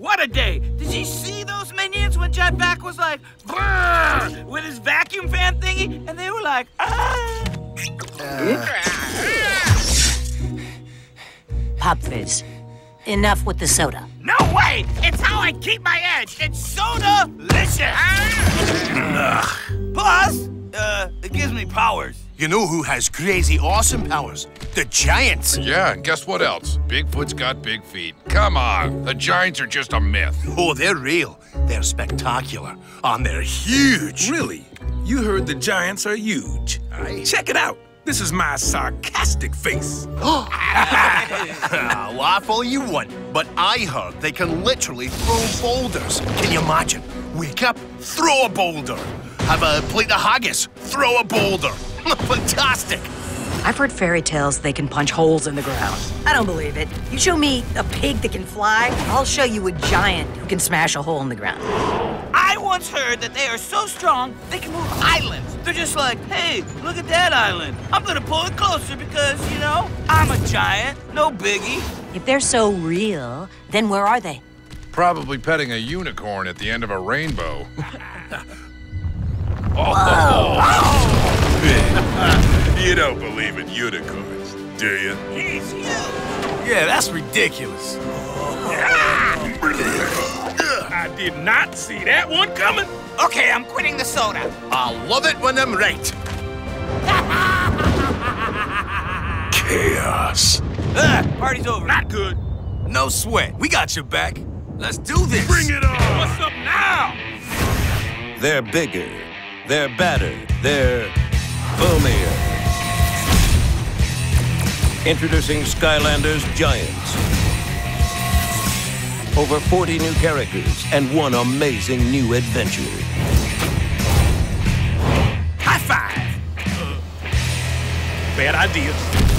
what a day! Did you see those minions when Jet-Vac was like, with his vacuum fan thingy? And they were like, ah! Pop Fizz. Enough with the soda. No way! It's how I keep my edge! It's soda-licious! Plus, uh, it gives me powers. You know who has crazy awesome powers? The Giants. Yeah, and guess what else? Bigfoot's got big feet. Come on, the Giants are just a myth. Oh, they're real. They're spectacular. And they're huge. Really? You heard the giants are huge. Check it out. This is my sarcastic face. Ah, laugh all you want, but I heard they can literally throw boulders. Can you imagine? Wake up, throw a boulder. Have a plate of haggis, throw a boulder. Fantastic. I've heard fairy tales they can punch holes in the ground. I don't believe it. You show me a pig that can fly, I'll show you a giant who can smash a hole in the ground. I once heard that they are so strong they can move islands. They're just like, hey, look at that island. I'm gonna pull it closer because, you know, I'm a giant, no biggie. If they're so real, then where are they? Probably petting a unicorn at the end of a rainbow. Oh, You don't believe in unicorns, do you? He's huge. Yeah, that's ridiculous. I did not see that one coming. Okay, I'm quitting the soda. I love it when I'm right. Kaos. Ah, party's over. Not good. No sweat. We got your back. Let's do this. Bring it on. What's up now? They're bigger. They're badder. They're boomier. Introducing Skylanders Giants. Over 40 new characters and one amazing new adventure. High five. Uh, bad idea.